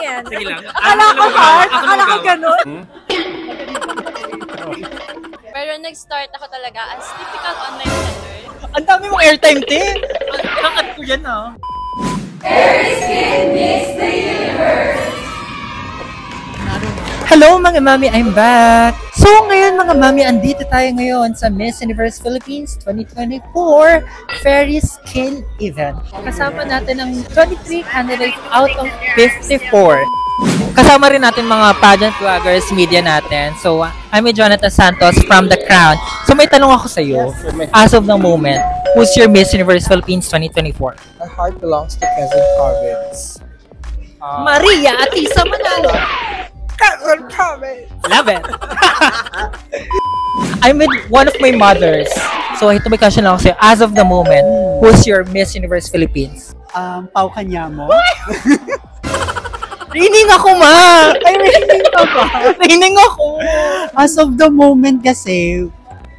yan. Sige lang. Akala Ako ko hard. Akala ko ganun. Pero nag-start ako talaga as typical online seller. Ang dami mong airtime, te. Kakat ko yan, ah. Hello mga mami, I'm back! So ngayon mga mami, andito tayo ngayon sa Miss Universe Philippines 2024 Fairy Skin Event. Kasama natin ang 23 candidates out of 54. Kasama rin natin mga pageant vloggers, media natin. So, I'm Jonathan Santos from The Crown. So, may tanong ako sa iyo. As of the moment, who's your Miss Universe Philippines 2024? My heart belongs to Quezon Province. Maria Atisa Manalo. Quezon Province! Love it. I'm with one of my mothers. So, ito may question lang ako sa'yo. As of the moment, who's your Miss Universe Philippines? Um, Pau Kanyamo. Rining ako, ma! Ay, rining ka ba? rining ako. As of the moment kasi,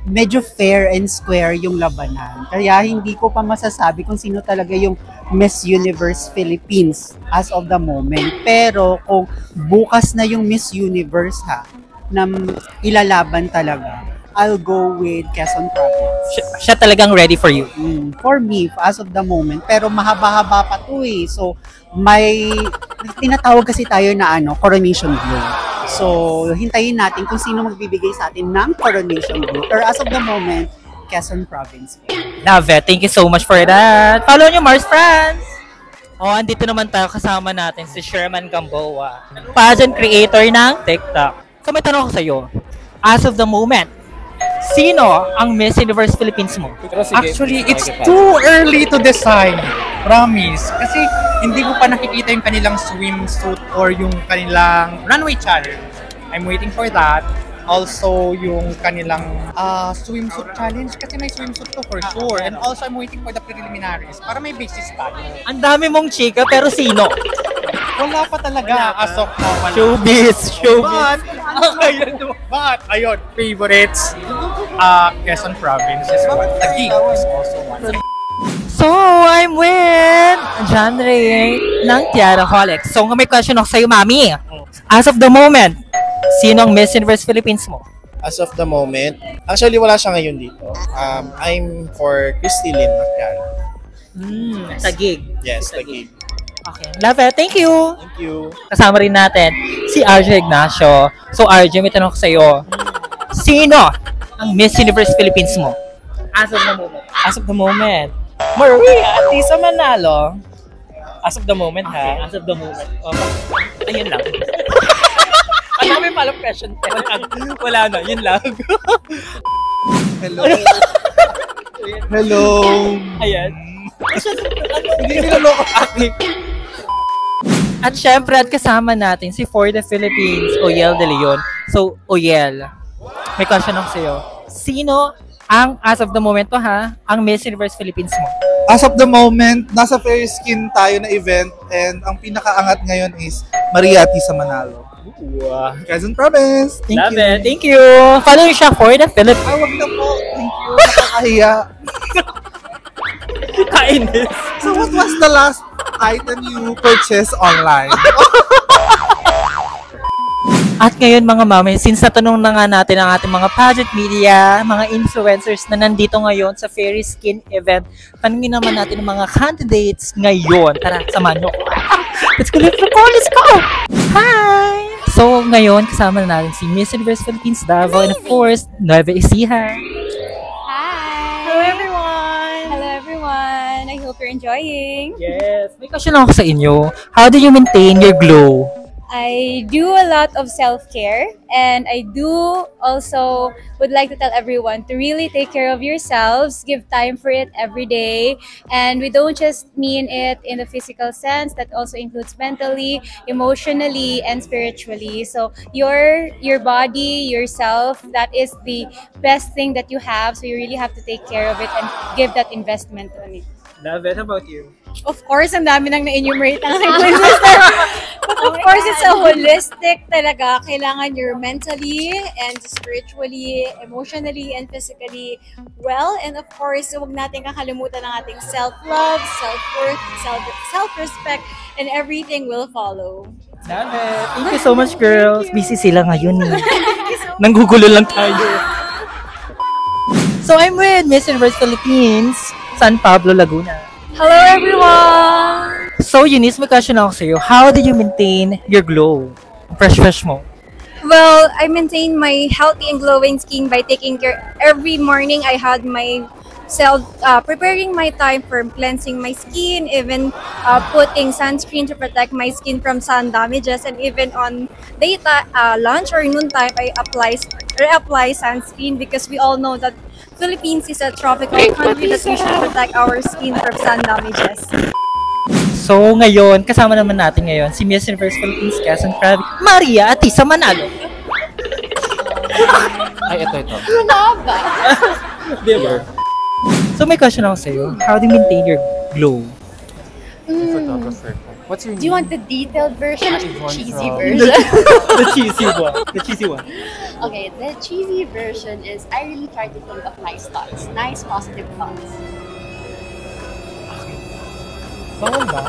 medyo fair and square yung labanan. Kaya hindi ko pa masasabi kung sino talaga yung Miss Universe Philippines as of the moment. Pero kung bukas na yung Miss Universe ha, na ilalaban talaga, I'll go with Quezon Province. Siya, siya talagang ready for you. Mm, for me, as of the moment. Pero mahaba-haba pa to eh. So, may tinatawag kasi tayo na ano, coronation glow. So, hintayin natin kung sino magbibigay sa atin ng coronation glow. Pero as of the moment, Quezon Province. Love it. Thank you so much for that. Follow nyo, Mars France! Oh, andito naman tayo kasama natin si Sherman Gamboa, pageant creator ng TikTok. So may tanong ako sa iyo. As of the moment, sino ang Miss Universe Philippines mo? Actually, it's too early to decide. Promise. Kasi hindi ko pa nakikita yung kanilang swimsuit or yung kanilang runway challenge. I'm waiting for that. Also, yung kanilang ah, swimsuit challenge kasi may swimsuit to for sure. And also, I'm waiting for the preliminaries para may basis tayo. Ang dami mong chika, pero sino? Wala pa talaga as of now. Wala. Showbiz, showbiz. But, ayun, but, ayun, favorites, uh, Quezon Province is one. Taguig is also one. So, I'm with John Ray ng Tiara Holics. So, may question ako sa'yo, Mami. As of the moment, sino ang Miss Universe Philippines mo? as of the moment. Actually, wala siya ngayon dito. Um, I'm for Christy Lynn Macari. Hmm, Tagig. Yes, Taguig. Okay. Love it. Thank you. Thank you. Kasama rin natin si RJ Ignacio. So, RJ, may tanong ko sa'yo. Sino ang Miss Universe Philippines mo? As of the moment. As of the moment. Maria Atisa Manalo. As of the moment, Okay, ha? as of the moment. Oh, ayun lang. Ang dami pala question. Wala, wala na, yun lang. Hello. Hello. Ayan. Hindi niloloko. At syempre, at kasama natin si For the Philippines, Oyel De Leon. So, Oyel, may question ako sa'yo. Sino ang, as of the moment to ha, ang Miss Universe Philippines mo? As of the moment, nasa fair skin tayo na event and ang pinakaangat ngayon is Maria Atisa Manalo. Wow. Quezon Province. Thank Love you. it. Thank you. Follow siya For the Philippines. Ah, wag na po. Thank you. Nakakahiya. Kainis. So what was the last item you purchased online? At ngayon mga mami, since natanong na nga natin ang ating mga pageant media, mga influencers na nandito ngayon sa Fairy Skin event, tanungin naman natin ang mga candidates ngayon. Tara, samahan nyo. Let's go, let's go, let's go! Hi! So ngayon, kasama na natin si Miss Universe Philippines Davao and of course, Nueva Ecija. Hi! Hello, everyone. Hello everyone! I hope you're enjoying. Yes. May question ako sa inyo. How do you maintain your glow? I do a lot of self-care and I do also would like to tell everyone to really take care of yourselves, give time for it every day. And we don't just mean it in the physical sense, that also includes mentally, emotionally, and spiritually. So your your body, yourself, that is the best thing that you have. So you really have to take care of it and give that investment on it. Love it. How about you? Of course, ang dami nang na-enumerate ang aking sister. But of course, it's a holistic talaga. Kailangan you're mentally and spiritually, emotionally, and physically well. And of course, huwag natin kakalimutan ng ating self-love, self-worth, self- self-respect, and everything will follow. Love it. Thank you so much, girls. Busy sila ngayon eh. Nanggugulo lang tayo. So I'm with Miss Universe Philippines, San Pablo, Laguna. Hello, everyone! So, Eunice, may question ako sa'yo. How do you maintain your glow? Fresh-fresh mo. Well, I maintain my healthy and glowing skin by taking care. Every morning, I had my self uh, preparing my time for cleansing my skin, even uh, putting sunscreen to protect my skin from sun damages, and even on daytime, uh, lunch or noon time, I apply reapply sunscreen because we all know that Philippines is a tropical country that we should protect our skin from sun damages. So, ngayon, kasama naman natin ngayon si Miss Universe Philippines Quezon Private, Maria Atisa Manalo. Ay, ito, ito. Diba? So, may question ako sa'yo. How do you maintain your glow? Photographer ko. What's your Do you want the detailed version or the Yvonne cheesy from- version? the cheesy one. The cheesy one. Okay, the cheesy version is I really try to think of nice thoughts, nice positive thoughts. Bawal ba?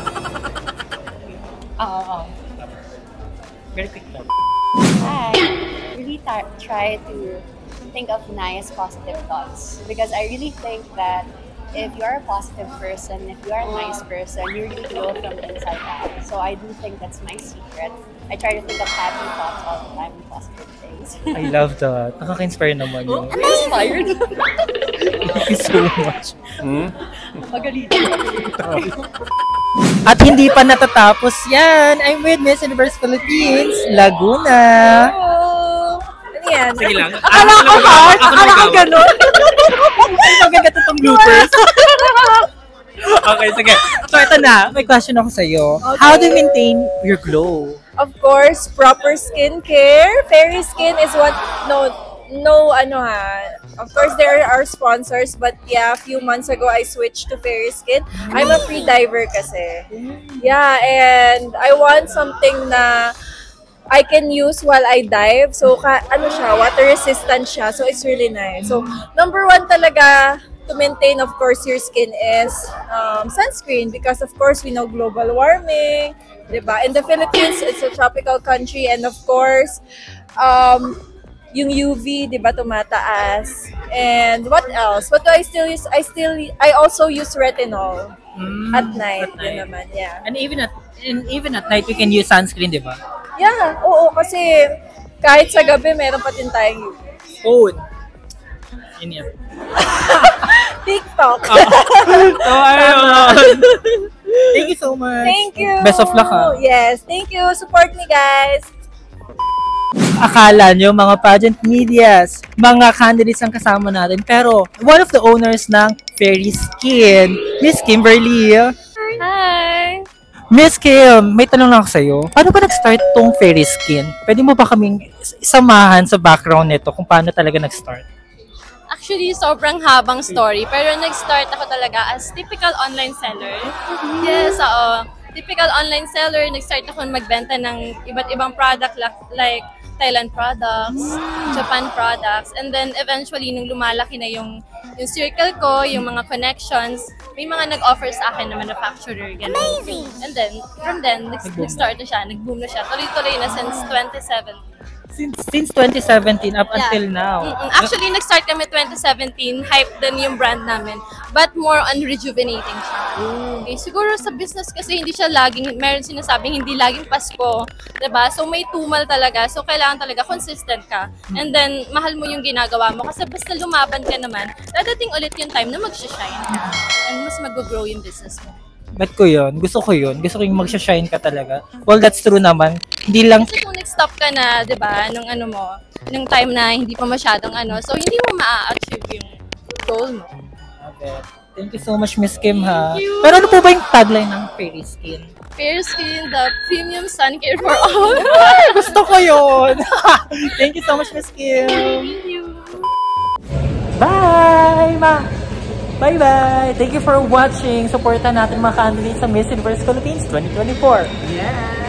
Oo, oo. Very quick lang. I really try to think of nice positive thoughts because I really think that if you are a positive person, if you are a nice person, you really glow from the inside out. So I do think that's my secret. I try to think of happy thoughts all the time and positive things. I love that. Nakaka-inspire naman yun. Am I inspired? Thank you so much. Hmm? At hindi pa natatapos yan. I'm with Miss Universe Philippines, Laguna. Yan? Sige lang. Akala ko ba? Akala ko ganun. Ay, magagat itong bloopers. okay, sige. So, ito na. May question ako sa'yo. How do you maintain your glow? Of course, proper skincare. Fairy Skin is what no no ano ha. Of course there are sponsors but yeah, a few months ago I switched to Fairy Skin. I'm a free diver kasi. Yeah, and I want something na I can use while I dive. So, ka, ano siya, water resistant siya. So, it's really nice. So, number one talaga to maintain, of course, your skin is um, sunscreen because, of course, we know global warming, diba? In the Philippines, it's a tropical country and, of course, um, yung UV, di ba, tumataas. And what else? What do I still use? I still, I also use retinol at night. At Yun night. naman, yeah. And even at and even at night, we can use sunscreen, di ba? Yeah, oo, kasi kahit sa gabi, meron pa din tayong. Phone. Yun yan. TikTok. So, ayun. Thank you so much. Thank you. Best of luck, ha? Yes, thank you. Support me, guys. akala nyo mga pageant medias, mga candidates ang kasama natin. Pero, one of the owners ng Fairy Skin, Miss Kimberly. Miss Kim, may tanong lang ako sa'yo. Paano ba nag-start tong Fairy Skin? Pwede mo ba kaming samahan sa background nito kung paano talaga nag-start? Actually, sobrang habang story. Pero nag-start ako talaga as typical online seller. Yes, oo. Typical online seller. Nag-start ako magbenta ng iba't ibang product like Thailand products, Japan products. And then eventually, nung lumalaki na yung, yung circle ko, yung mga connections, may mga nag-offer sa akin na manufacturer. Ganun. Amazing! And then, from then, nag- nag-start na siya, nag-boom na siya. Tuloy-tuloy na since 2017. Since, since 2017 up Yeah. until now. Mm-mm. Actually, nag-start kami 2017, hype din yung brand namin. But more on rejuvenating siya. Okay, siguro sa business kasi hindi siya laging, meron sinasabing hindi laging Pasko. 'di ba So may tumal talaga. So kailangan talaga consistent ka. And then, mahal mo yung ginagawa mo. Kasi basta lumaban ka naman, dadating ulit yung time na mag-shine ka. And mas mag-grow yung business mo. Bet ko yun. Gusto ko yun. Gusto ko yung mag-shine ka talaga. Well, that's true naman. Hindi lang Kasi kung nag-stop ka na, 'di ba, nung ano mo, nung time na hindi pa masyadong ano, so hindi mo ma-achieve yung goal mo. Thank you so much, Miss Kim, ha? Thank you. Pero ano po ba yung tagline ng Fairy Skin? Fair skin, the premium sun care for all. Gusto ko yun! Thank you so much, Miss Kim! Thank you. Bye, ma! Bye-bye! Thank you for watching. Supportan natin mga candidates sa Miss Universe Philippines 2024. Yeah!